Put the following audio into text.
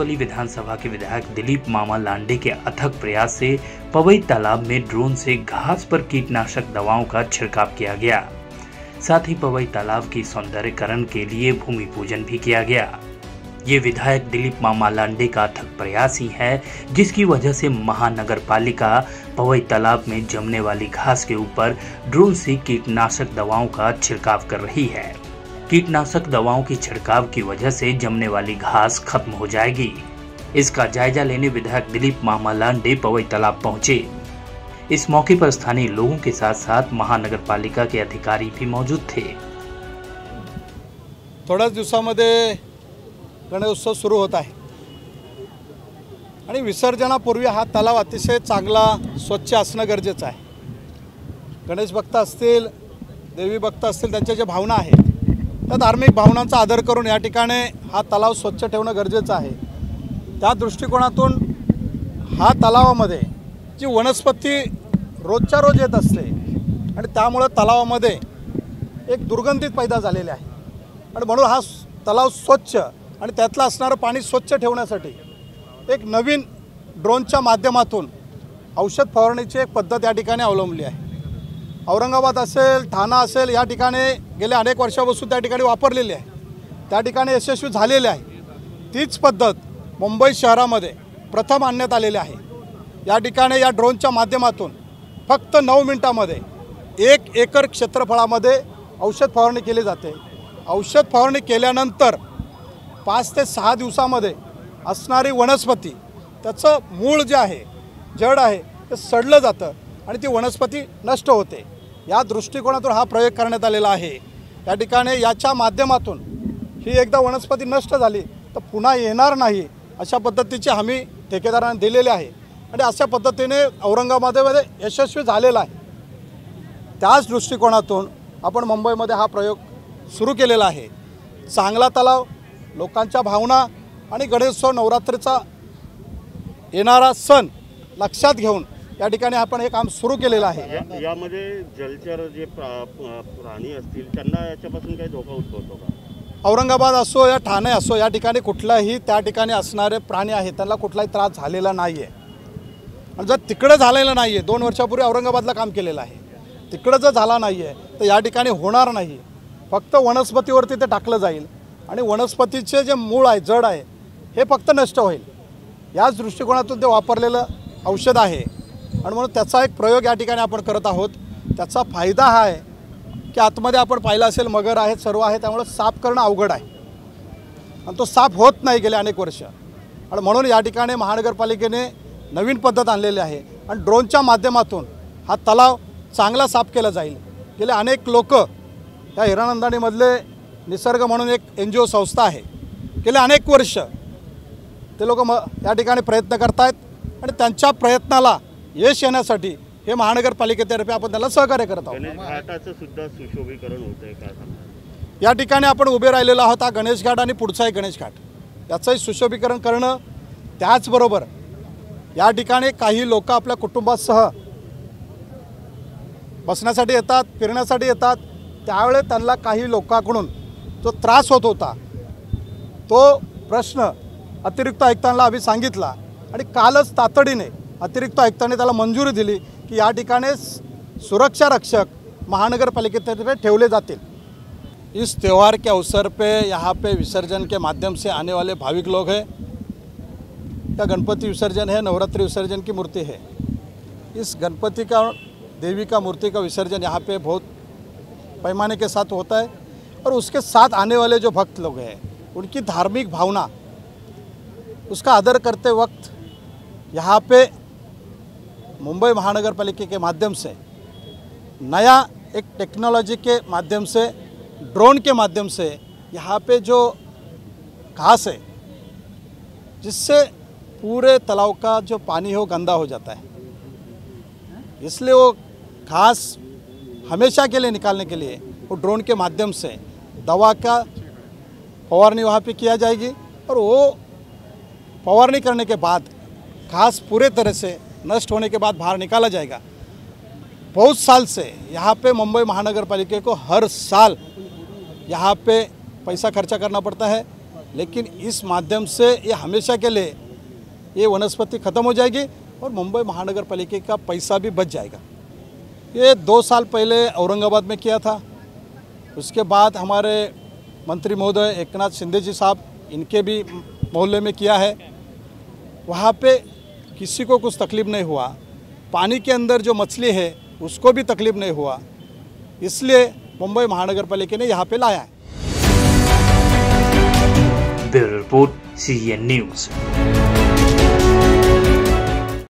ही विधानसभा के विधायक दिलीप मामा लांडे के अथक प्रयास से पवई तालाब में ड्रोन से घास पर कीटनाशक दवाओं का छिड़काव किया गया। साथ ही पवई तालाब की सौंदर्यकरण के लिए भूमि पूजन भी किया गया। ये विधायक दिलीप मामा लांडे का अथक प्रयास ही है, जिसकी वजह से महानगर पालिका पवई तालाब में जमने वाली घास के ऊपर ड्रोन से कीटनाशक दवाओं का छिड़काव कर रही है। कीटनाशक दवाओं की छिड़काव की वजह से जमने वाली घास खत्म हो जाएगी। इसका जायजा लेने विधायक दिलीप मामा लांडे पवई तालाब पहुँचे। इस मौके पर स्थानीय लोगों के साथ साथ महानगर पालिका के अधिकारी भी मौजूद थे। थोड्याच दिवसामध्ये गणेशोत्सव सुरू होत आहे। आणि विसर्जनापूर्वी हा तलाव अतिशय चांगला, स्वच्छ असणं गरजेचं गणेश भक्त असतील, देवी भक्त असतील, त्यांच्या भावना आहेत त्या धार्मिक भावनांचा आदर करून या ठिकाणी हा तलाव स्वच्छ ठेवणं गरजेचं आहे. त्या दृष्टिकोनातून हा तलावामध्ये जी वनस्पती रोजच्या रोज येत असते आणि त्यामुळं तलावामध्ये एक दुर्गंधीत पैदा झालेली आहे. आणि म्हणून हा तलाव स्वच्छ आणि त्यातलं असणारं पाणी स्वच्छ ठेवण्यासाठी एक नवीन ड्रोनच्या माध्यमातून औषध फवारणीची एक पद्धत या ठिकाणी अवलंबली आहे. औरंगाबाद असेल ठाणा असेल या ठिकाणी गेल्या अनेक वर्षापासून त्या ठिकाणी वापरलेली आहे. त्या ठिकाणी यशस्वी झालेली आहे. तीच पद्धत मुंबई शहरामध्ये प्रथम आणण्यात आलेली आहे. या ठिकाणी या ड्रोनच्या माध्यमातून फक्त नऊ मिनटामध्ये एक एकर क्षेत्रफळामध्ये औषध फवारणी केली जाते. औषध फवारणी केल्यानंतर पाच ते सहा दिवसामध्ये असणारी वनस्पती त्याचं मूळ जे आहे जड आहे ते सडलं जातं. आणि ती वनस्पती नष्ट होते. या दृष्टिकोनातून हा प्रयोग करण्यात आलेला आहे. या ठिकाणी याच्या माध्यमातून ही एकदा वनस्पती नष्ट झाली तर पुन्हा येणार नाही अशा पद्धतीची हमी ठेकेदारांना दिलेली आहे. आणि अशा पद्धतीने औरंगाबादमध्ये यशस्वी झालेला आहे. त्याच दृष्टिकोनातून आपण मुंबईमध्ये हा प्रयोग सुरू केलेला आहे. चांगला तलाव लोकांच्या भावना आणि गणेशोत्सव नवरात्रीचा येणारा सण लक्षात घेऊन या ठिकाणी आपण हे काम सुरू केलेलं आहे. यामध्ये जलचर जे प्राणी असतील त्यांना याच्यापासून काही धोका उद्भवतो का? औरंगाबाद असो या ठाणे असो या ठिकाणी कुठलाही त्या ठिकाणी असणारे प्राणी आहेत त्यांना कुठलाही त्रास झालेला नाही आहे आणि जर तिकडं झालेलं नाही आहे दोन वर्षापूर्वी औरंगाबादला काम केलेलं आहे. तिकडं जर झाला नाही आहे तर या ठिकाणी होणार नाही. फक्त वनस्पतीवरती ते टाकलं जाईल. आणि वनस्पतीचे जे मूळ आहे जड आहे हे फक्त नष्ट होईल. याच दृष्टिकोनातून ते वापरलेलं औषध आहे. आणि म्हणून त्याचा एक प्रयोग या ठिकाणी आपण करत आहोत. त्याचा फायदा हा आहे की आतमध्ये आपण पाहिलं असेल मगर आहेत सर्व आहे त्यामुळं साफ करणं अवघड आहे. आणि तो साफ होत नाही गेले अनेक वर्ष. आणि म्हणून या ठिकाणी महानगरपालिकेने नवीन पद्धत आणलेली आहे. आणि ड्रोनच्या माध्यमातून हा तलाव चांगला साफ केला जाईल. गेले अनेक लोक या हिरानंदाणीमधले निसर्ग म्हणून एक एन जी ओ संस्था आहे. गेले अनेक वर्ष ते लोक म या ठिकाणी प्रयत्न करत आहेत आणि त्यांच्या प्रयत्नाला यश येण्यासाठी हे महानगरपालिकेतर्फे आपण त्याला सहकार्य करत आहोत. सुद्धा सुशोभीकरण होत आहे या ठिकाणी आपण उभे राहिलेलो आहोत हा गणेश घाट आणि पुढचाही गणेश घाट. याचंही सुशोभीकरण करणं त्याचबरोबर या ठिकाणी काही लोक आपल्या कुटुंबासह बसण्यासाठी येतात फिरण्यासाठी येतात. त्यावेळेस त्यांना काही लोकांकडून जो त्रास होत होता तो प्रश्न अतिरिक्त आयुक्तांना आम्ही सांगितला आणि कालच तातडीने अतिरिक्त आयुक्तांनी त्याला मंजुरी दिली की या सुरक्षा रक्षक महानगरपालिकेतर्फे ठेवले जातील. इस त्यौहार के अवसर पे यहाँ पे विसर्जन के माध्यम से आने वाले भाविक लोग हैं। का गणपति विसर्जन है, नवरात्रि विसर्जन की मूर्ति है? इस गणपति का, देवी का मूर्ति का विसर्जन यहाँ पे बहुत पैमाने के साथ होता है और उसके साथ आने वाले जो भक्त लोग हैं, उनकी धार्मिक भावना, उसका आदर करते वक्त यहाँ पे मुंबई महानगर पालिका के माध्यम से, नया एक टेक्नोलॉजी के माध्यम से ड्रोन के माध्यम से यहाँ पे जो घास है, जिससे पूरे तालाब का जो पानी है वो गंदा हो जाता है। इसलिए वो घास हमेशा के लिए निकालने के लिए वो ड्रोन के माध्यम से दवा का फवारनी वहाँ पे किया जाएगी और वो फवारनी करने के बाद घास पूरे तरह से नष्ट होने के बाद बाहर निकाला जाएगा। बहुत साल से यहाँ पे मुंबई महानगर पालिका को हर साल यहाँ पे पैसा खर्चा करना पड़ता है, लेकिन इस माध्यम से ये हमेशा के लिए ये वनस्पति ख़त्म हो जाएगी और मुंबई महानगर पालिका का पैसा भी बच जाएगा। ये दो साल पहले औरंगाबाद में किया था। उसके बाद हमारे मंत्री महोदय एकनाथ शिंदे जी साहब इनके भी मोहल्ले में किया है। वहाँ पे किसी को कुछ तकलीफ़ नहीं हुआ। पानी के अंदर जो मछली है, उसको भी तकलीफ़ नहीं हुआ। इसलिए मुंबई महानगर पालिका ने यहाँ पे लाया है। Bureau report C news